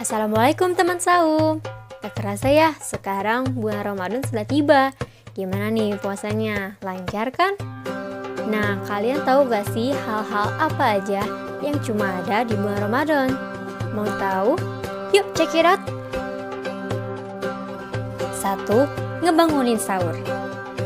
Assalamualaikum teman saum Tak terasa ya, sekarang bulan Ramadan sudah tiba Gimana nih puasanya? Lancar kan? Nah, kalian tahu gak sih hal-hal apa aja yang cuma ada di bulan Ramadan? Mau tahu? Yuk check it out! 1. Ngebangunin sahur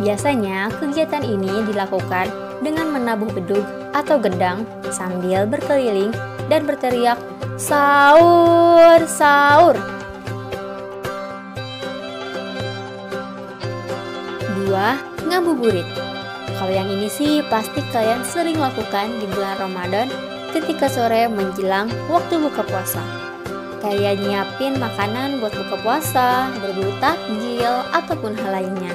Biasanya kegiatan ini dilakukan dengan menabuh bedug atau gendang sambil berkeliling dan berteriak Sahur, sahur. Dua, ngabuburit. Kalau yang ini sih pasti kalian sering lakukan di bulan Ramadan ketika sore menjelang waktu buka puasa. Kayak nyiapin makanan buat buka puasa, berburu takjil, ataupun hal lainnya.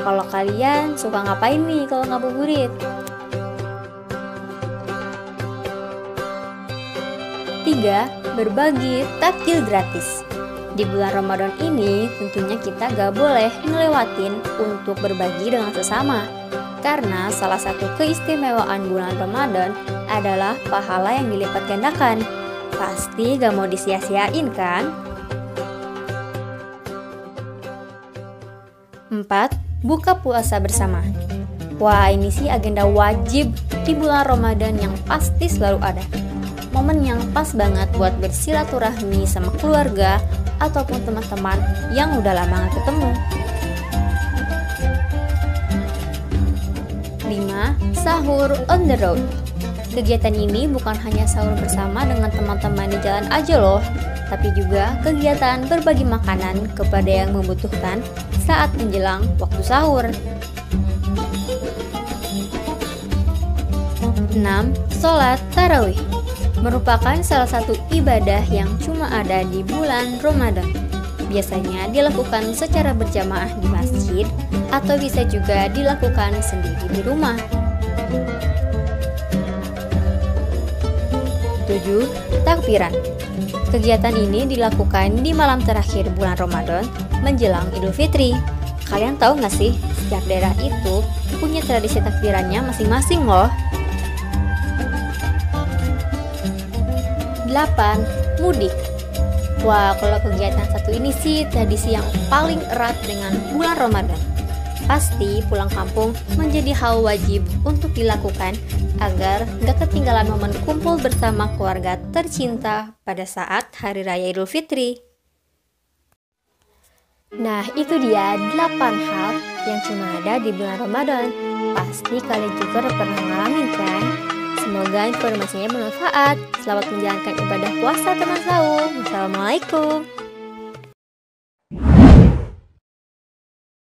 Kalau kalian suka ngapain nih kalau ngabuburit? 3. Berbagi takjil gratis Di bulan Ramadan ini tentunya kita gak boleh ngelewatin untuk berbagi dengan sesama Karena salah satu keistimewaan bulan Ramadan adalah pahala yang dilipat gandakan Pasti gak mau disia-siain kan? 4. Buka puasa bersama Wah ini sih agenda wajib di bulan Ramadan yang pasti selalu ada momen yang pas banget buat bersilaturahmi sama keluarga ataupun teman-teman yang udah lama gak ketemu. 5. Sahur on the road Kegiatan ini bukan hanya sahur bersama dengan teman-teman di jalan aja loh, tapi juga kegiatan berbagi makanan kepada yang membutuhkan saat menjelang waktu sahur. 6. Sholat Tarawih merupakan salah satu ibadah yang cuma ada di bulan Ramadan. Biasanya dilakukan secara berjamaah di masjid atau bisa juga dilakukan sendiri di rumah. 7. Takbiran Kegiatan ini dilakukan di malam terakhir bulan Ramadan menjelang Idul Fitri. Kalian tahu nggak sih, setiap daerah itu punya tradisi takbirannya masing-masing loh. 8. Mudik Wah, kalau kegiatan satu ini sih tradisi yang paling erat dengan bulan Ramadan. Pasti pulang kampung menjadi hal wajib untuk dilakukan agar gak ketinggalan momen kumpul bersama keluarga tercinta pada saat Hari Raya Idul Fitri. Nah, itu dia 8 hal yang cuma ada di bulan Ramadan. Pasti kalian juga pernah ngalamin kan? Semoga informasinya bermanfaat. Selamat menjalankan ibadah puasa teman saum. Assalamualaikum.